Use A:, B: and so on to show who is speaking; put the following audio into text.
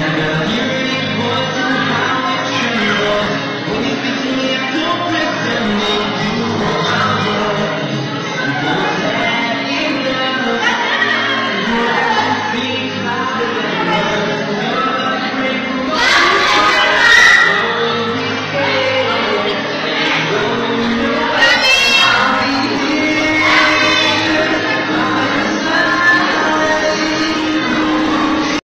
A: Can you